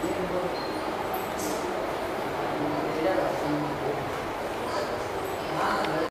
はい。